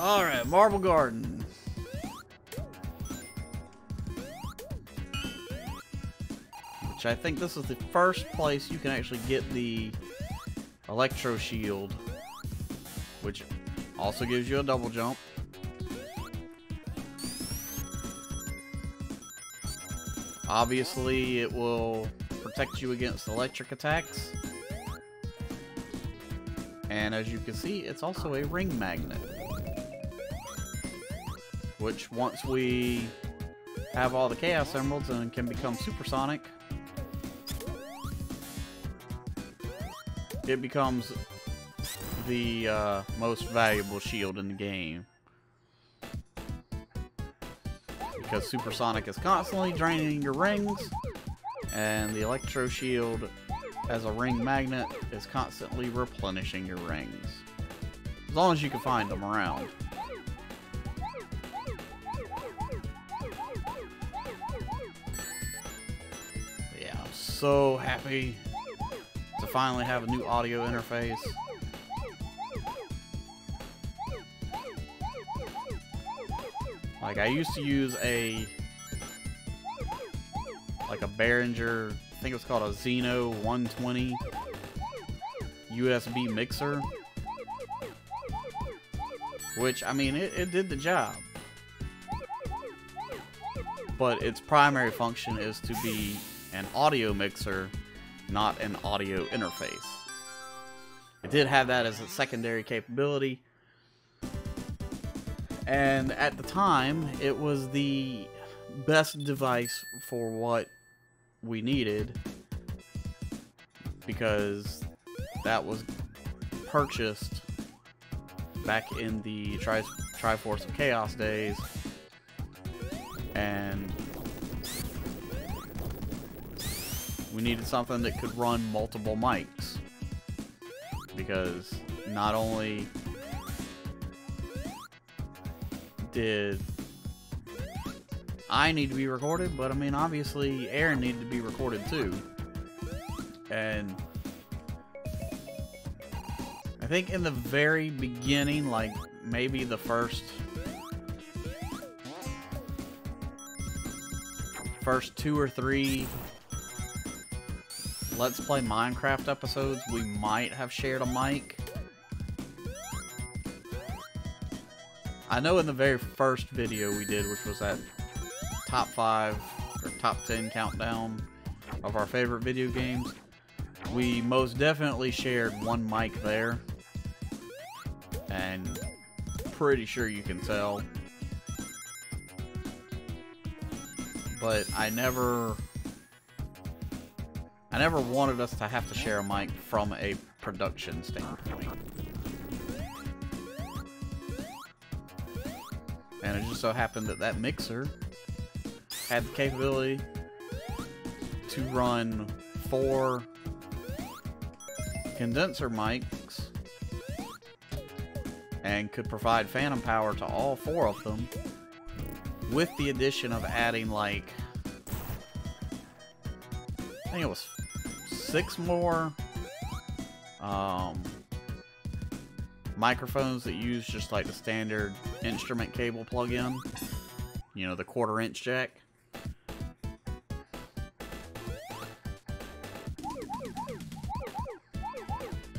Alright, Marble Garden. Which I think this is the first place you can actually get the Electro Shield. Which also gives you a double jump. Obviously, it will protect you against electric attacks. And as you can see, it's also a ring magnet. Which, once we have all the Chaos Emeralds and can become supersonic, it becomes the uh, most valuable shield in the game. Because Supersonic is constantly draining your rings, and the Electro Shield as a ring magnet is constantly replenishing your rings. As long as you can find them around. So happy to finally have a new audio interface. Like, I used to use a... Like a Behringer, I think it was called a Xenyx 120 USB mixer. Which, I mean, it, it did the job. But its primary function is to be an audio mixer, not an audio interface. It did have that as a secondary capability, and at the time, it was the best device for what we needed because that was purchased back in the Tri Triforce of Chaos days and we needed something that could run multiple mics because not only did I need to be recorded, but I mean, obviously, Aaron needed to be recorded too. And I think in the very beginning, like maybe the first first two or three Let's Play Minecraft episodes, we might have shared a mic. I know in the very first video we did, which was that top 5 or top 10 countdown of our favorite video games, we most definitely shared one mic there. And pretty sure you can tell. But I never I never wanted us to have to share a mic from a production standpoint. And it just so happened that that mixer had the capability to run four condenser mics and could provide phantom power to all four of them with the addition of adding like I think it was six more um, microphones that use just like the standard instrument cable plug-in. You know, the quarter inch jack.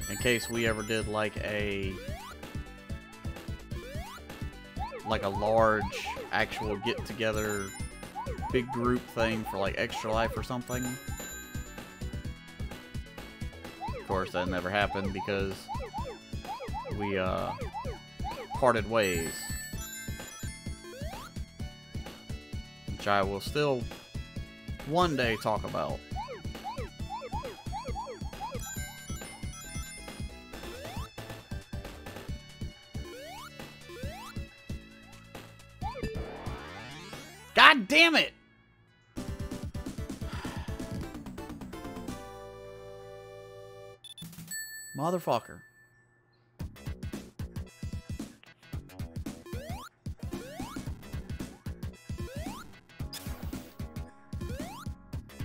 In case we ever did like a like a large actual get together big group thing for like extra life or something. Course that never happened because we uh, parted ways. Which I will still one day talk about. God damn it! Motherfucker.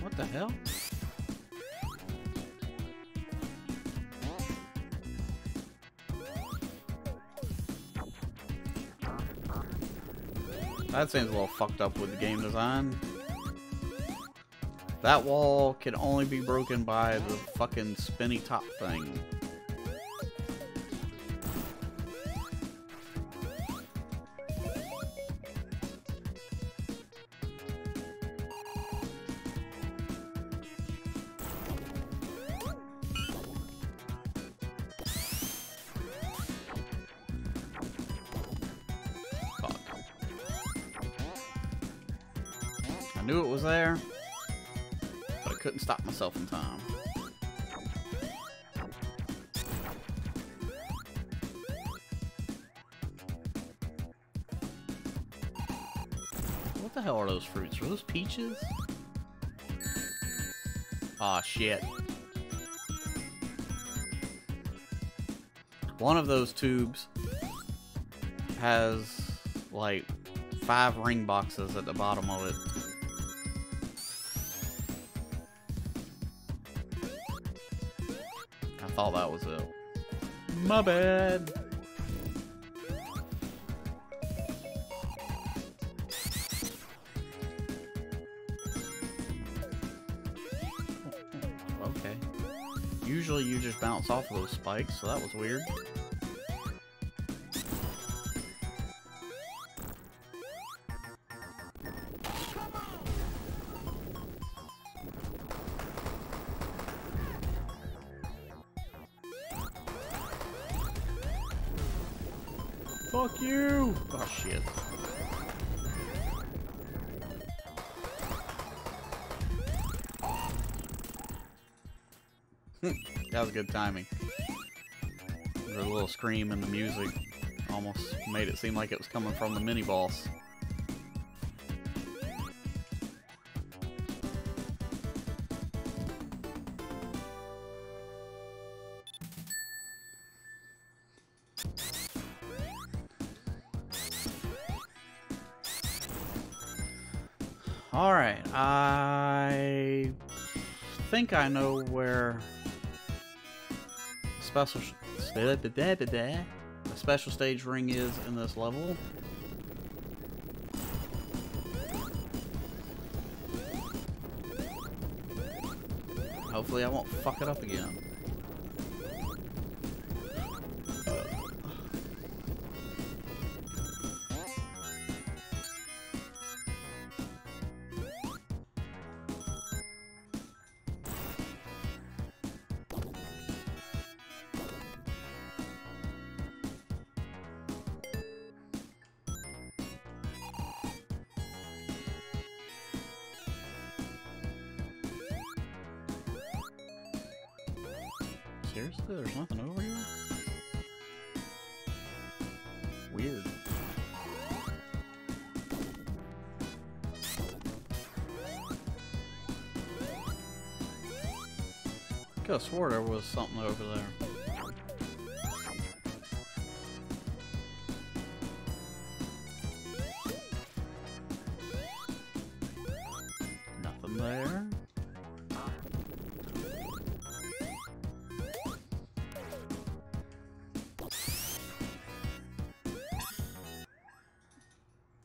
What the hell? That seems a little fucked up with the game design. That wall can only be broken by the fucking spinny top thing. Knew it was there, but I couldn't stop myself in time. What the hell are those fruits? Are those peaches? Aw, oh, shit. One of those tubes has, like, five ring boxes at the bottom of it. Thought that was it. My bad. Okay. Usually you just bounce off of those spikes, so that was weird. that was good timing. The little scream and the music almost made it seem like it was coming from the mini boss. Alright, I think I know where special special stage ring is in this level. Hopefully I won't fuck it up again. Seriously? There's nothing over here? Weird. Could have swore there was something over there.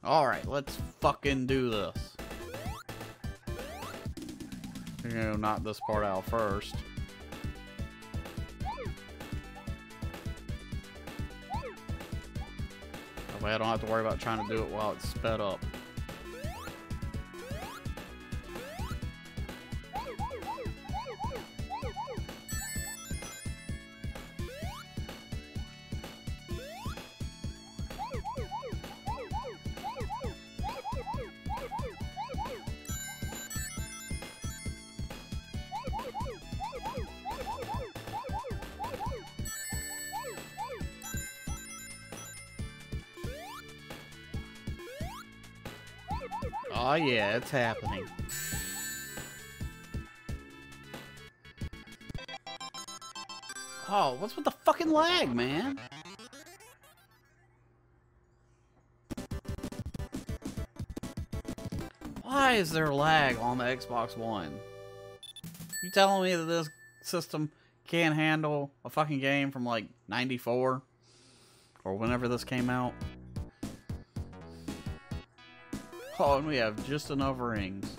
Alright, let's fucking do this. You know, not this part out first. That way I don't have to worry about trying to do it while it's sped up. Oh yeah, it's happening. Oh, what's with the fucking lag, man? Why is there lag on the Xbox One? You telling me that this system can't handle a fucking game from like 94? Or whenever this came out? Oh, and we have just enough rings.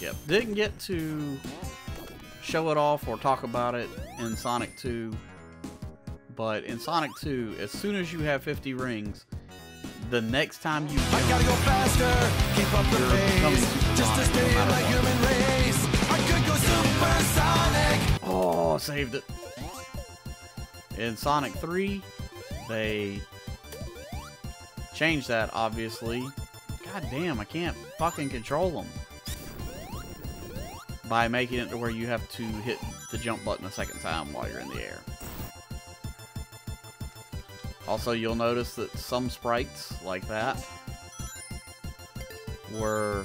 Yep, didn't get to show it off or talk about it in Sonic 2. But in Sonic 2, as soon as you have 50 rings, the next time you I gotta go faster, keep up the pace. Just to no stay in my human race. I could go supersonic. Oh, saved it. In Sonic 3, they changed that, obviously. God damn, I can't fucking control them. By making it to where you have to hit the jump button a second time while you're in the air. Also, you'll notice that some sprites like that were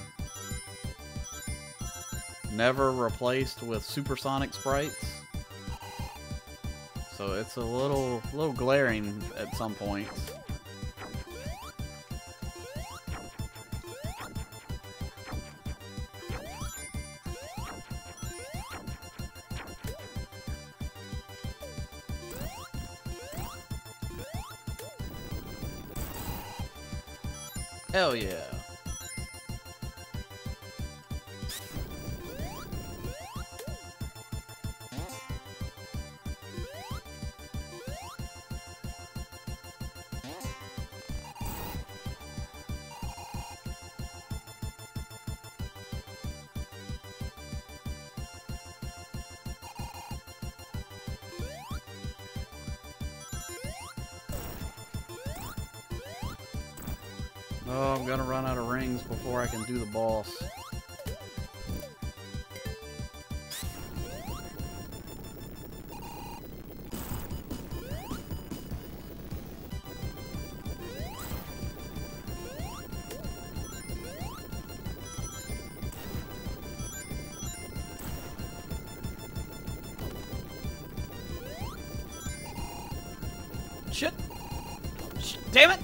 never replaced with supersonic sprites. So it's a little little glaring at some points. Hell yeah. Oh, I'm gonna run out of rings before I can do the boss. Shit! Sh- Damn it!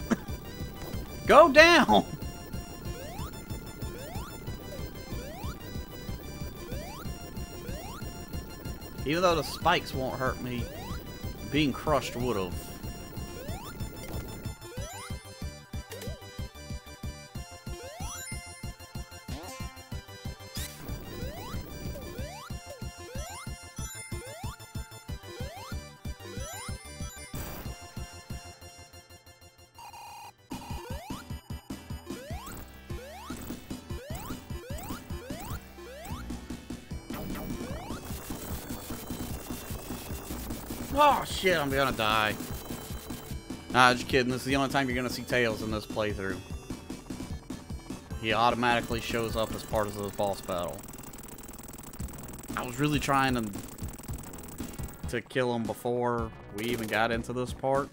Go down! Even though the spikes won't hurt me, being crushed would've. Oh shit, I'm gonna die. Nah, just kidding. This is the only time you're gonna see Tails in this playthrough. He automatically shows up as part of the boss battle. I was really trying to to kill him before we even got into this part.